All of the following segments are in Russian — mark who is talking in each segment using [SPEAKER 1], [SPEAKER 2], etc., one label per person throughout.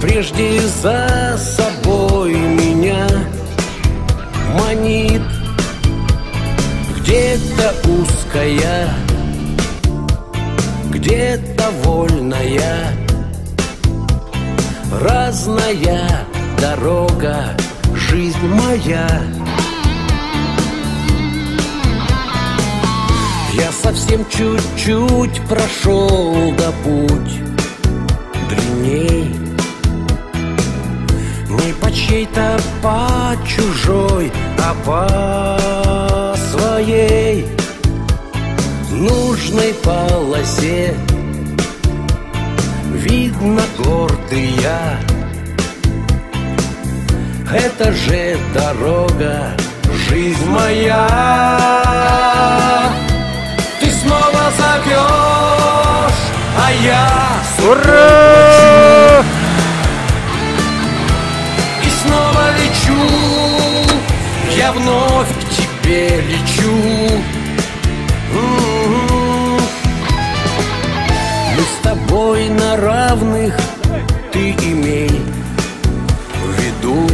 [SPEAKER 1] Прежде за собой меня манит. Где-то узкая, где-то вольная Разная дорога, жизнь моя. Я совсем чуть-чуть прошел до путь длинней Не по чьей-то, по чужой, а по своей Нужной полосе. Видно гордый я. Это же дорога, жизнь моя. Ты снова зовешь, а я
[SPEAKER 2] Ура!
[SPEAKER 1] Лечу. Мы с тобой на равных, ты имей в виду.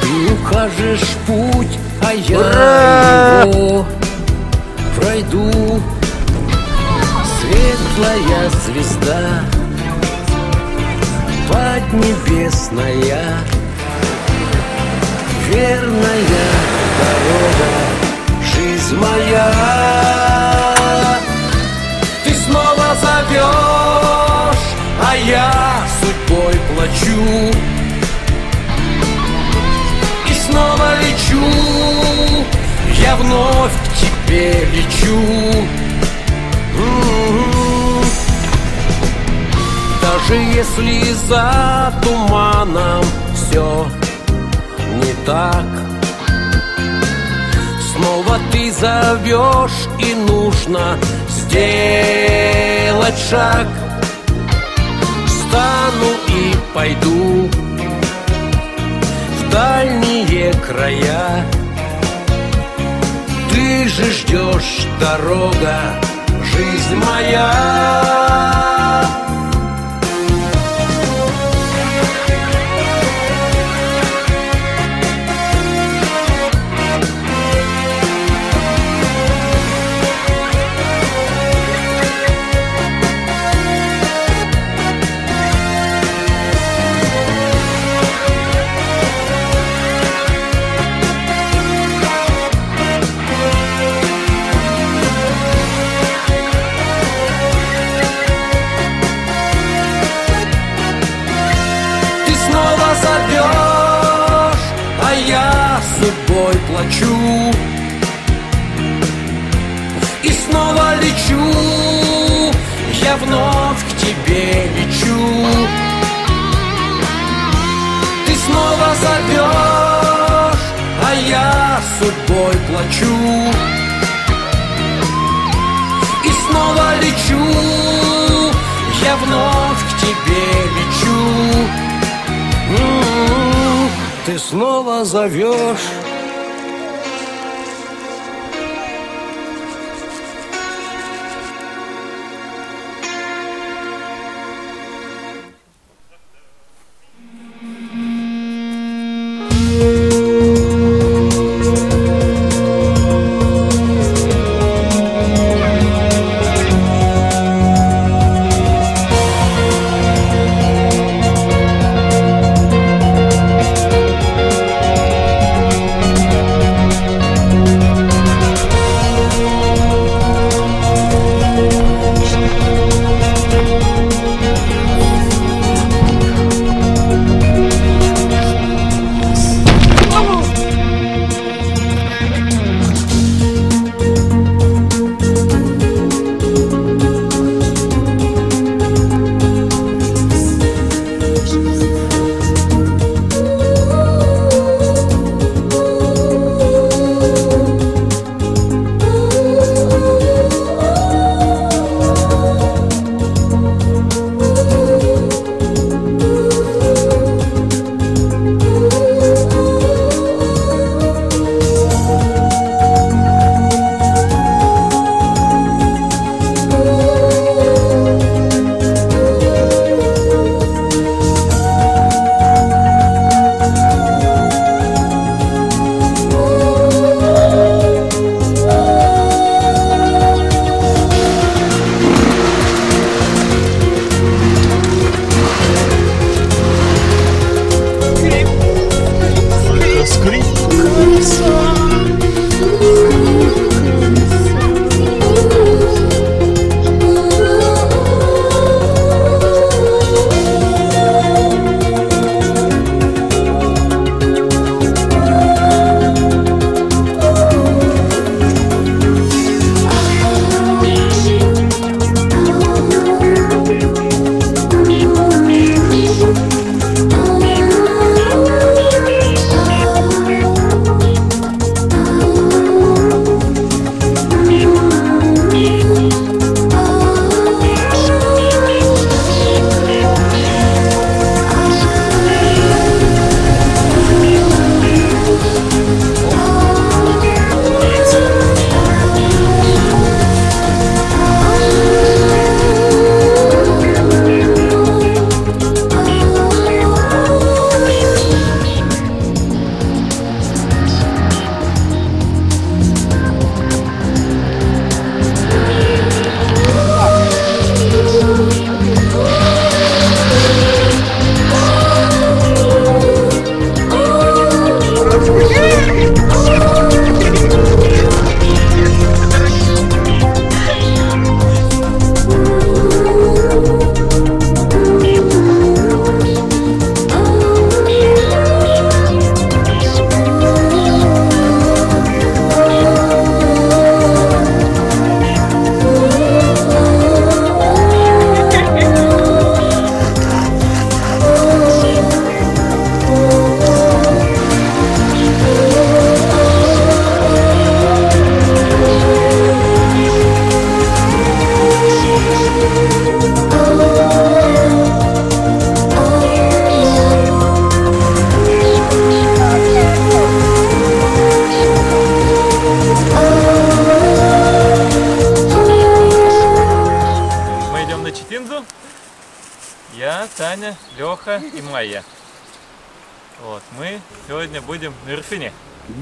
[SPEAKER 1] Ты укажешь путь, а я
[SPEAKER 2] Ура!
[SPEAKER 1] его пройду. Светлая звезда поднебесная Верная моя. Ты снова зовешь, а я судьбой плачу. И снова лечу, я вновь к тебе лечу. М-м-м. Даже если за туманом все не так зовешь и нужно сделать шаг. Встану и пойду в дальние края. Ты же ждешь дорога, жизнь моя плачу. И снова лечу, я вновь к тебе лечу. Ты снова зовешь, а я судьбой плачу. И снова лечу, я вновь к тебе лечу. М-м-м, Ты снова зовешь
[SPEAKER 2] Даня, Леха и Майя. Вот, мы сегодня будем на вершине.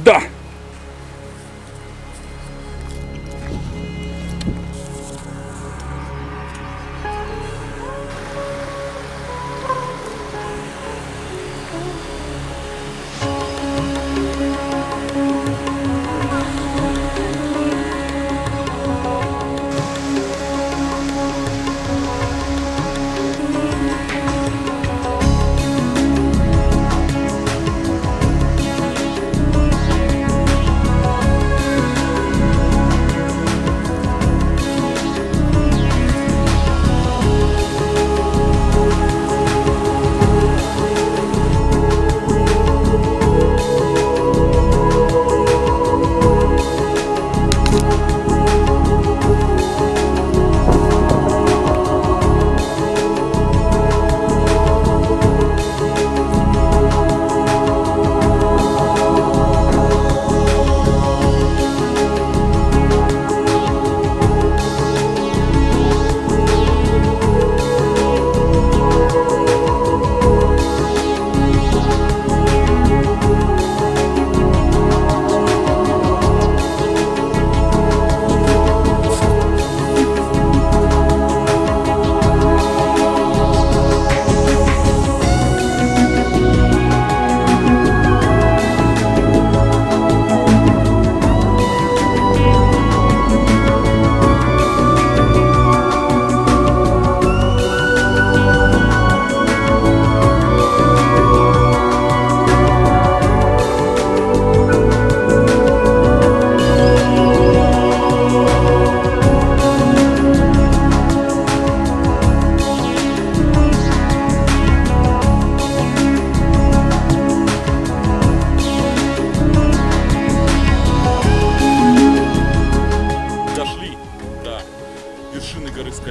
[SPEAKER 1] Да!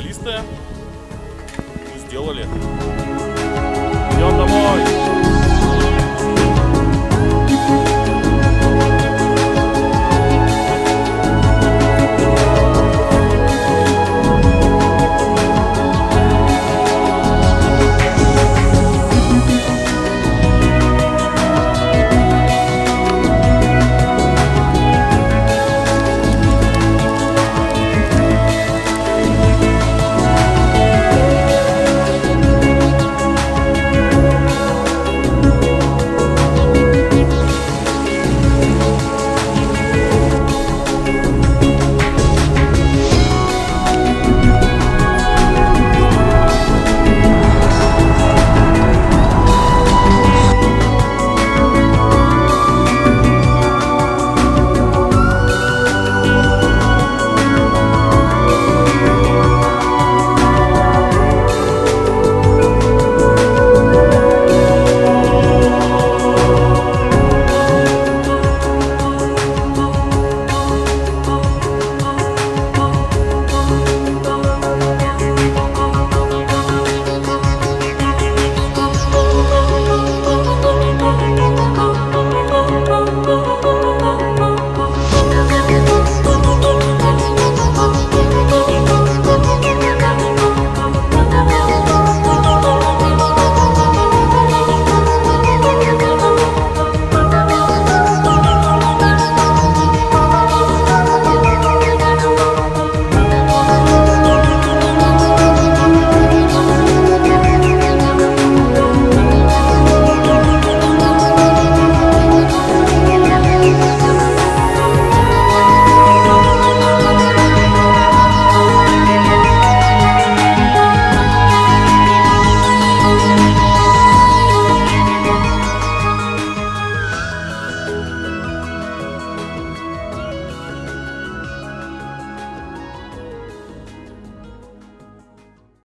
[SPEAKER 1] скалистая. Мы сделали.